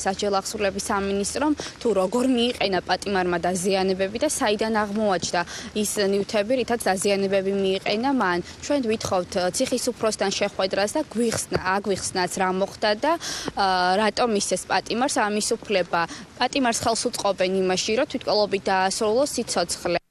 საჯელ საჯელახსრულების სამინისტრომ თუ როგორ მიიყენა პატიმარმა დაზიანებები და საიდან აღმოაჩნდა ის ნივთები, რითაც დაზიანებები მიიყენა მან. ჩვენ ვითხოვთ ციხის უფროსთან შეხვედრას და გვიხსნა, აგვიხსნათ რა მოხდა და რატომ ისეს პატიმარს ამის უფლება. პატიმარს ხელს უწყობენ იმაში, რომ თვითკოლობით დაასრულოს სიცოცხლე.